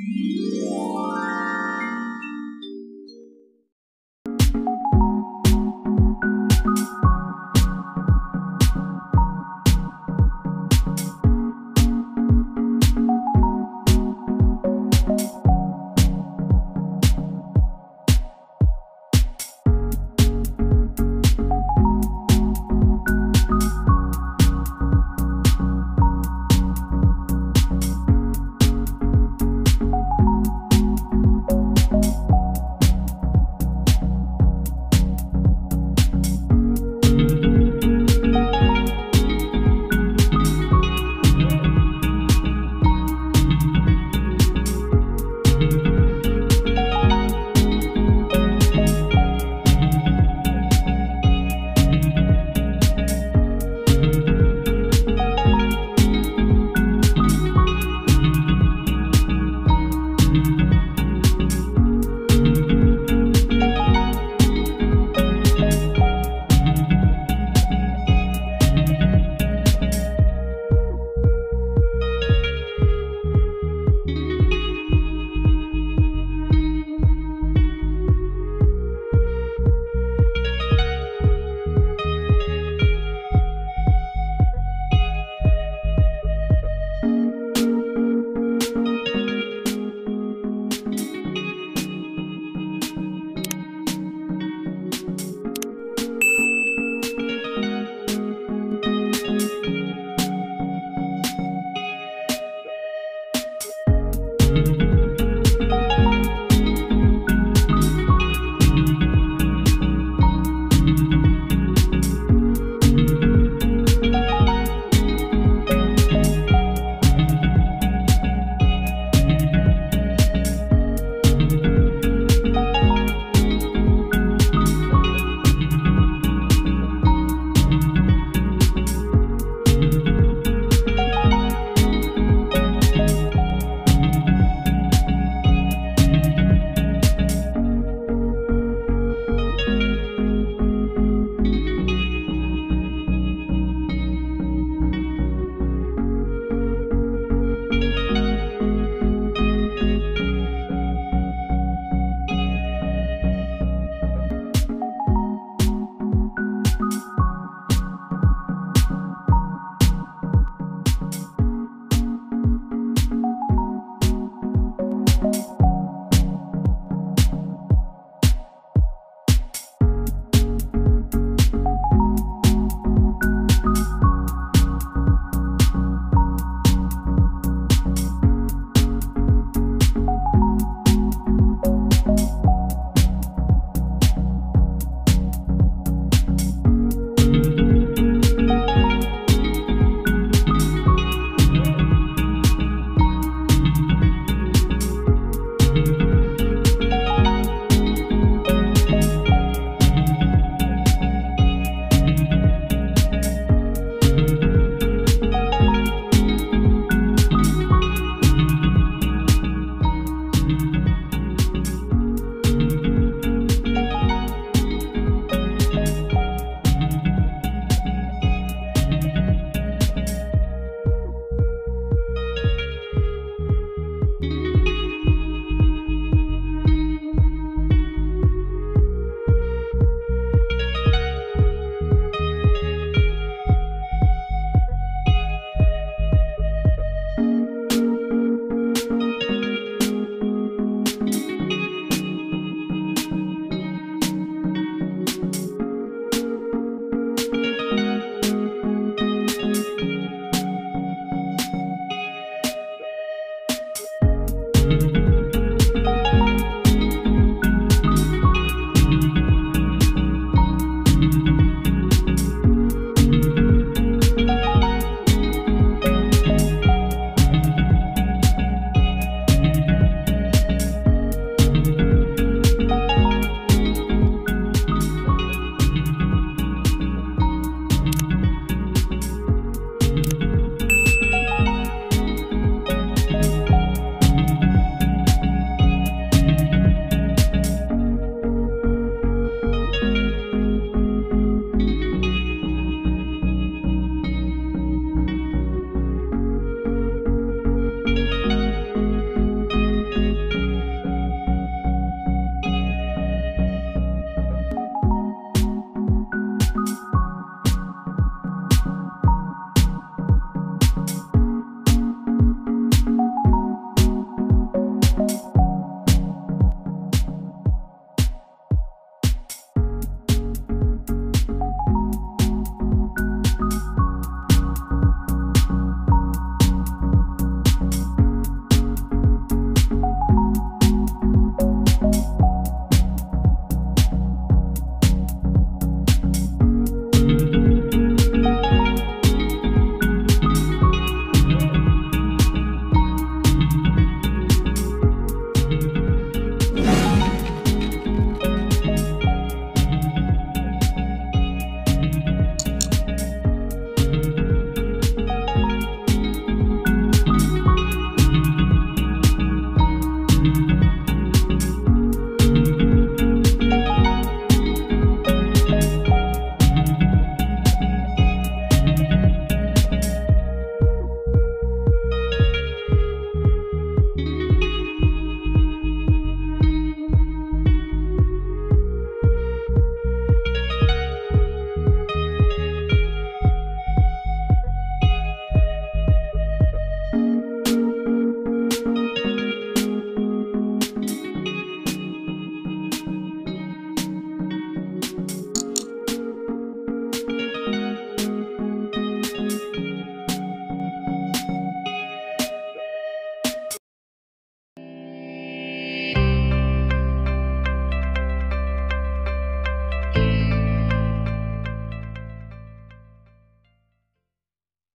Yeah.